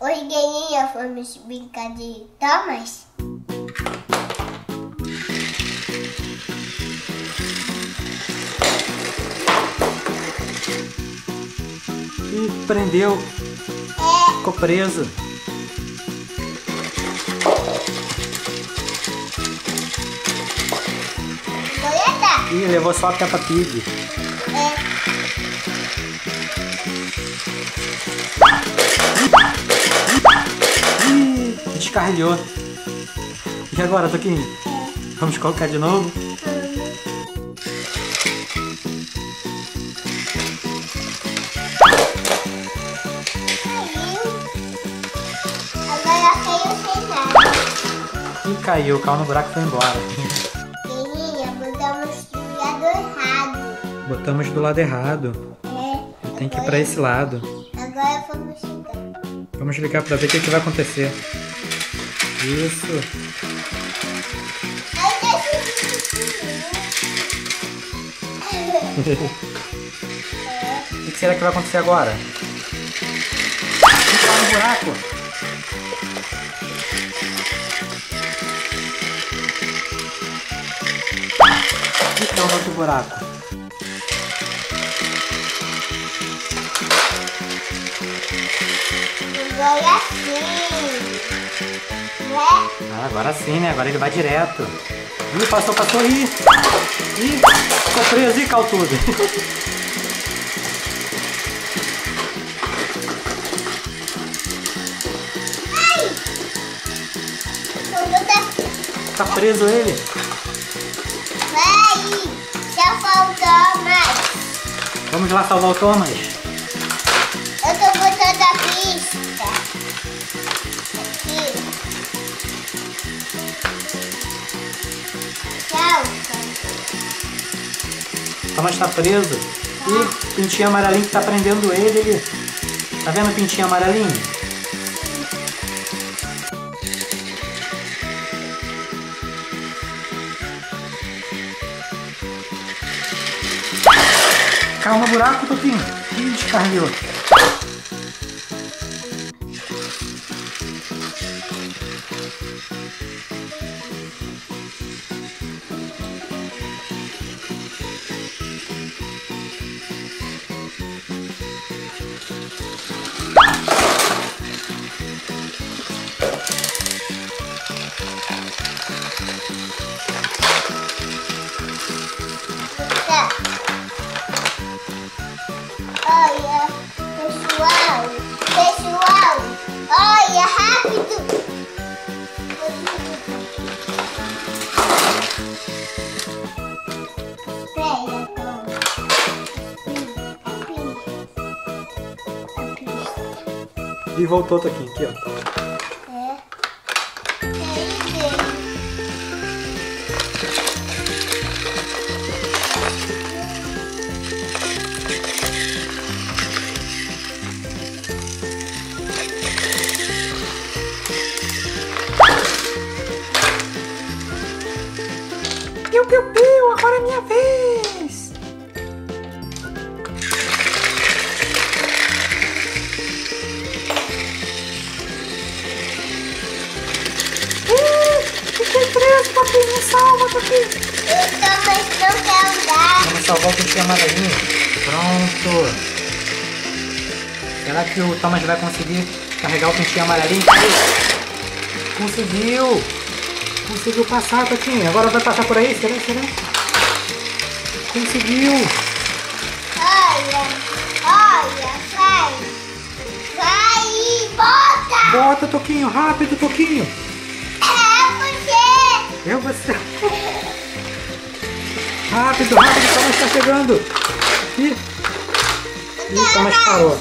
Oi, Gueninha, vamos brincar de Thomas? Ih, prendeu. É, Ficou preso. Toyota? Ih, levou só a Peppa Pig. É, Ih, descarrilhou. E agora, Toquinho? Vamos colocar de novo? caiu. Agora caiu no buraco e foi embora. Gueninha, botamos do lado errado. Botamos do lado errado. É. Tem que ir pra esse lado. Agora vamos chegar. Vamos ligar pra ver o que, que vai acontecer. Isso. O que, será que vai acontecer agora? Caiu no buraco. No outro buraco. Agora sim. Né? Ah, agora sim, né? Agora ele vai direto. Ih, passou, passou. Ih, ih, ficou preso. Ih, caiu tudo. Tudo tá... Tá preso ele. Vai! Já faltou mais. Vamos lá salvar o Thomas. Pista. Aqui. Tchau. Thomas tá preso. Ih, pintinho amarelinho que tá prendendo ele. ele- Tá vendo o pintinho amarelinho? No buraco, Toquinho. Ih, descarregou. Voltou, Toquinho. Aqui, ó. Vamos salvar o pintinho amarelinho. Pronto. Será que o Thomas vai conseguir carregar o pintinho amarelinho? Conseguiu. Conseguiu passar, Toquinho. Agora vai passar por aí, será? Será? Conseguiu. Olha, olha, sai. Vai e bota. Bota, Toquinho. Rápido, Toquinho. É você. É você. Rápido, rápido. O está chegando. Ih. Ih, o Thomas parou.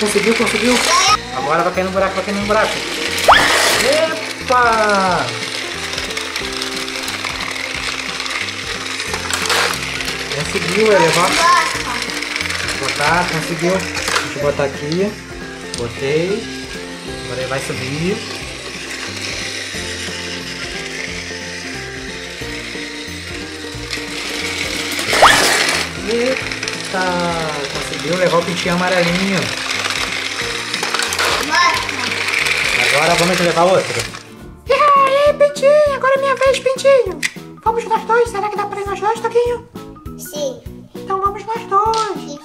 Conseguiu, conseguiu. Agora vai cair no buraco, vai cair no buraco. Epa! Conseguiu elevar. Bota. Botar, conseguiu. Deixa eu botar aqui. Botei. Agora ele vai subir. Eita, conseguiu levar o pintinho amarelinho. Agora vamos levar outro. E aí, Pintinho? Agora é minha vez, Pintinho. Vamos nós dois? Será que dá pra ir nós dois, Toquinho? Sim. Então vamos nós dois. E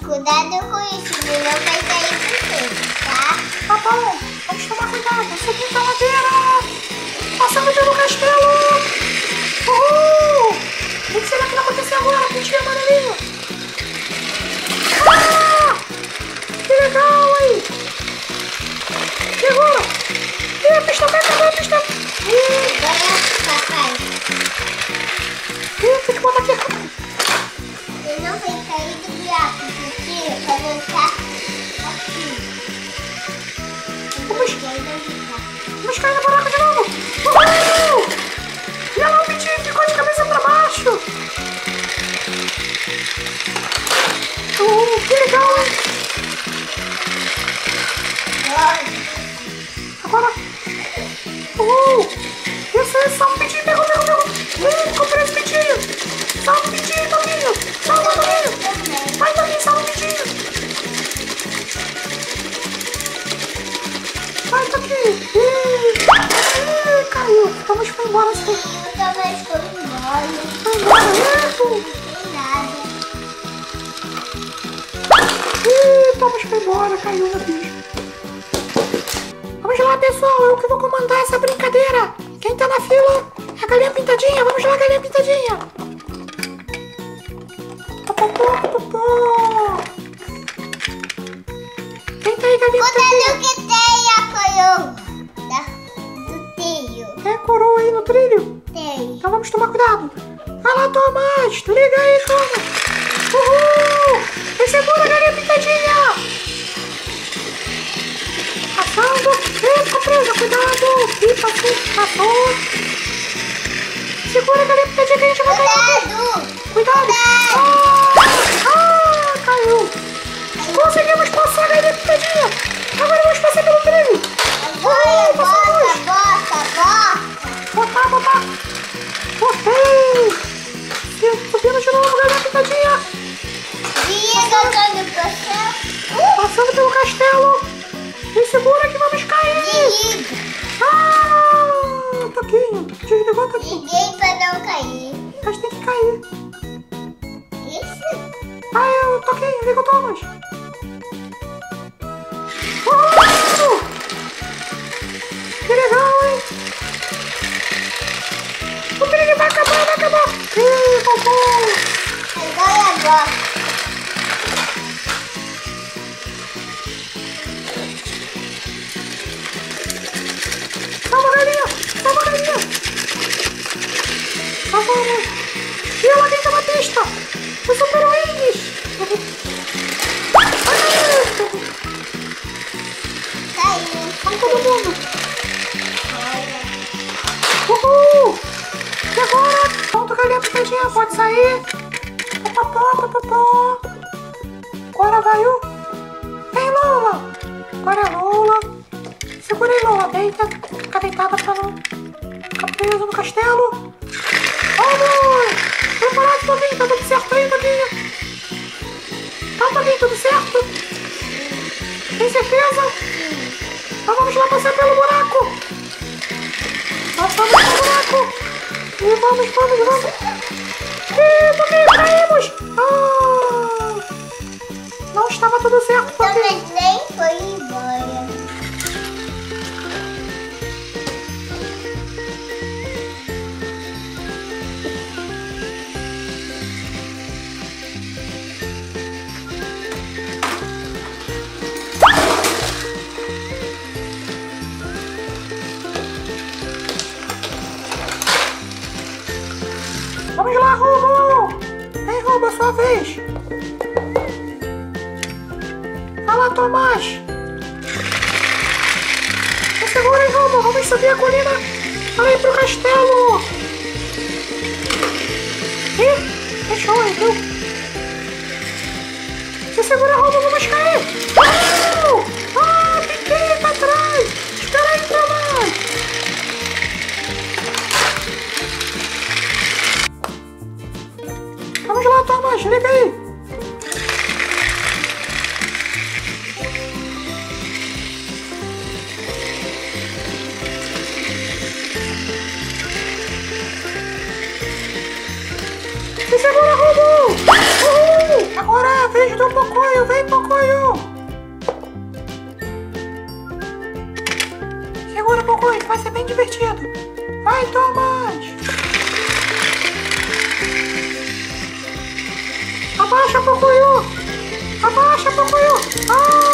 Isso aí, salve, Pintinho. Pegou, pegou, pegou. Hum, comprei esse Pintinho. Salve, Pintinho, Toquinho. Salve, Toquinho. Vai, Toquinho, salve, Pintinho. Vai, Toquinho. Ih, ih, caiu. Vamos foi embora. Foi Eu também estou embora. embora, lento. Sem nada. Ih, Thomas foi embora, caiu no bicho. Vamos lá, pessoal, eu que vou comandar essa brincadeira. Quem tá na fila a galinha pintadinha. Vamos lá, galinha pintadinha. Popopó, popopó. Eu, Toquinho. Liga o Thomas. Uhul! Que legal, hein? O perigo vai acabar, vai acabar. Ih, cocô. Agora bota. Picadinha, pode sair! Popopó, popopó! Agora vai o... Vem, Lola! Agora é Lola! Segura aí, Lola, deita! Fica deitada pra não ficar preso no castelo! Vamos! Preparado, Toquinho? Tá tudo certo aí, Toquinho? Tá, Toquinho, tudo certo? Tem certeza? Então vamos lá passar pelo buraco! Passamos pelo buraco! E vamos, vamos, vamos! Tudo certo! Também foi Rubo! Vamos subir a colina para ir pro castelo! Ih, fechou, viu? Se segura, Rubo, vamos cair! Ah, piquei pra trás! Espera aí, Tomás! Vamos lá, Thomas, liga aí. divertido. Vai, Thomas! Abaixa, Pocoyo! Abaixa, Pocoyo! Ah!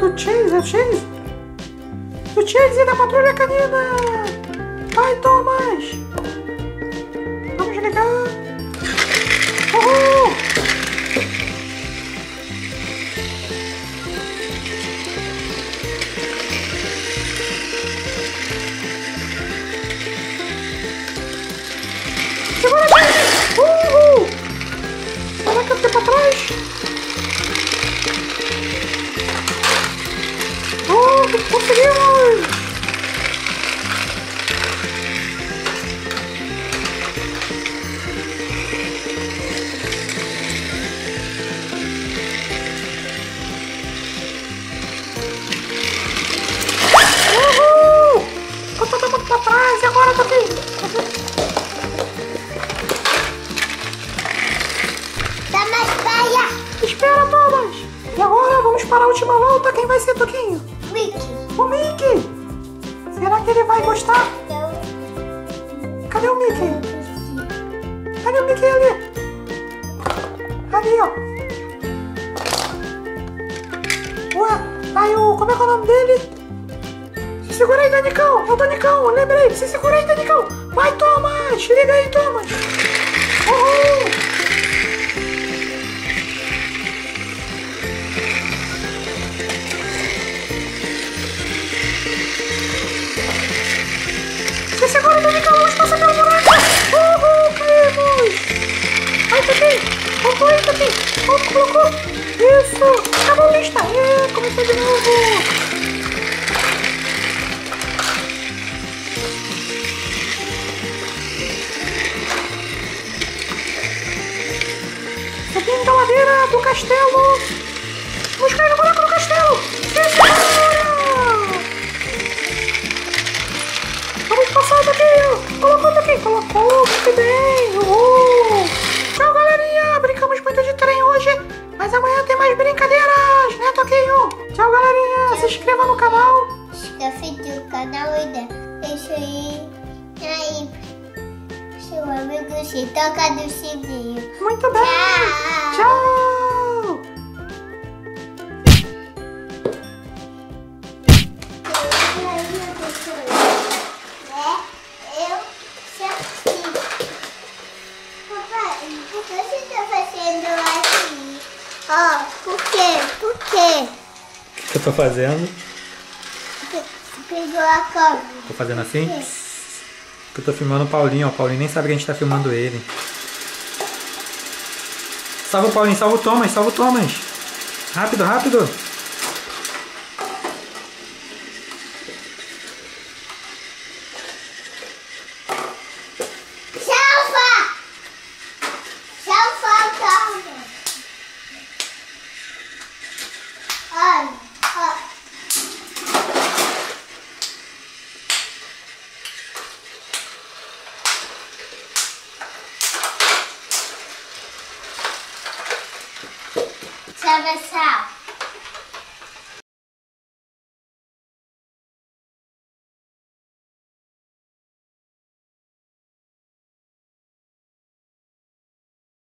É do, do Chase, é o Chase? Do Chase da Patrulha segura aí, Danicão. É o Danicão, lembrei. Se segura aí, Danicão. Vai, Thomas. Liga aí, Thomas. Uhul. Se segura, Danicão. Vamos passar pelo buraco. Uhul, caímos. Vai, Tati. Colocou aí. Colocou, colocou. Isso. Acabou a lista. É, começou de novo. Toca no sininho. Muito bem. Tchau. Tchau. É, eu sei. Papai, por que você está fazendo assim? Ó, por quê? Por quê? O que eu tô fazendo? Pegou a cobra. Tô fazendo assim? Que eu tô filmando o Paulinho, ó. O Paulinho nem sabe que a gente tá filmando ele. Salva o Paulinho, salva o Thomas, salva o Thomas. Rápido, rápido. Salva! Salva a cobra. Olha, olha. Salva.